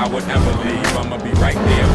I would ever leave. I'ma be right there